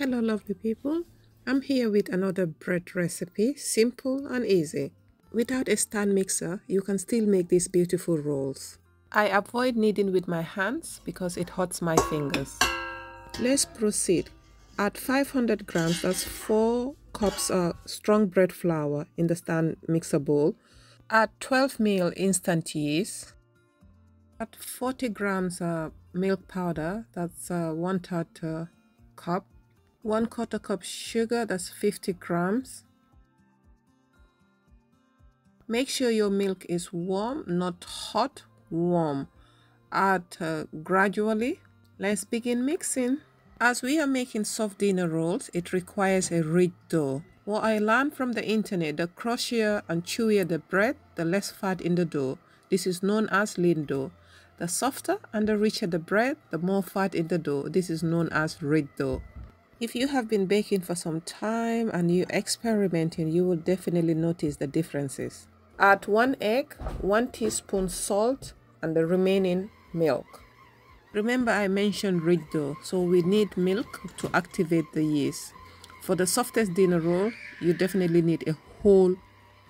Hello lovely people, I'm here with another bread recipe, simple and easy. Without a stand mixer, you can still make these beautiful rolls. I avoid kneading with my hands because it hurts my fingers. Let's proceed. Add 500 grams, that's 4 cups of strong bread flour in the stand mixer bowl. Add 12 ml instant yeast. Add 40 grams of milk powder, that's uh, 1 third uh, cup 1 quarter cup sugar that's 50 grams. Make sure your milk is warm not hot warm. Add uh, gradually. Let's begin mixing. As we are making soft dinner rolls it requires a rich dough. What i learned from the internet the crushier and chewier the bread the less fat in the dough. This is known as lean dough. The softer and the richer the bread the more fat in the dough. This is known as rich dough if you have been baking for some time and you're experimenting, you will definitely notice the differences. Add one egg, one teaspoon salt, and the remaining milk. Remember I mentioned rich dough, so we need milk to activate the yeast. For the softest dinner roll, you definitely need a whole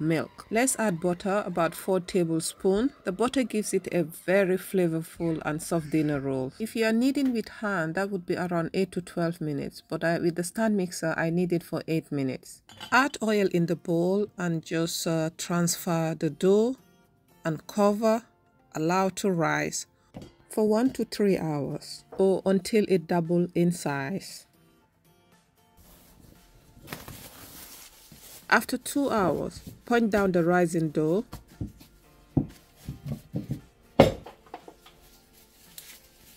milk. Let's add butter, about 4 tablespoons. The butter gives it a very flavorful and soft dinner roll. If you are kneading with hand, that would be around 8 to 12 minutes. But I, with the stand mixer, I knead it for 8 minutes. Add oil in the bowl and just uh, transfer the dough and cover, allow to rise for 1 to 3 hours or until it double in size. After two hours, punch down the rising dough.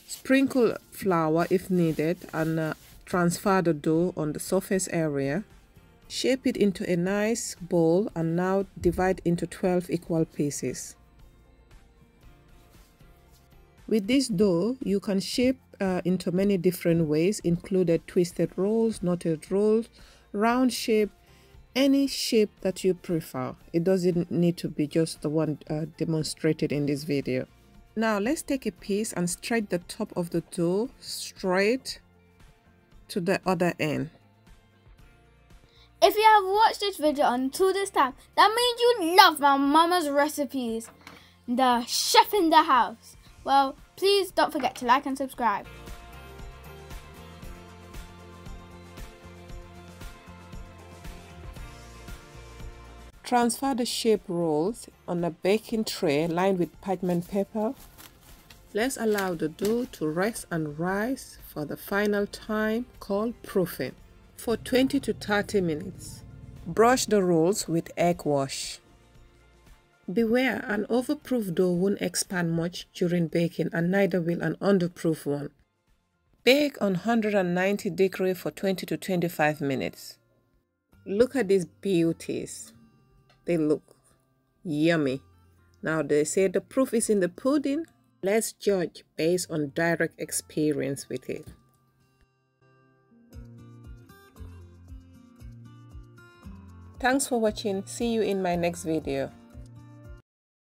Sprinkle flour if needed and uh, transfer the dough on the surface area. Shape it into a nice bowl and now divide into 12 equal pieces. With this dough, you can shape uh, into many different ways, included twisted rolls, knotted rolls, round shape, any shape that you prefer. It doesn't need to be just the one uh, demonstrated in this video. Now let's take a piece and straight the top of the dough straight to the other end. If you have watched this video until this time, that means you love my mama's recipes. The chef in the house. Well, please don't forget to like and subscribe. Transfer the shape rolls on a baking tray lined with parchment paper. Let's allow the dough to rest and rise for the final time called proofing for 20 to 30 minutes. Brush the rolls with egg wash. Beware, an overproof dough won't expand much during baking and neither will an underproof one. Bake on 190 degree for 20 to 25 minutes. Look at these beauties. They look yummy. Now they say the proof is in the pudding. Let's judge based on direct experience with it. Thanks for watching. See you in my next video.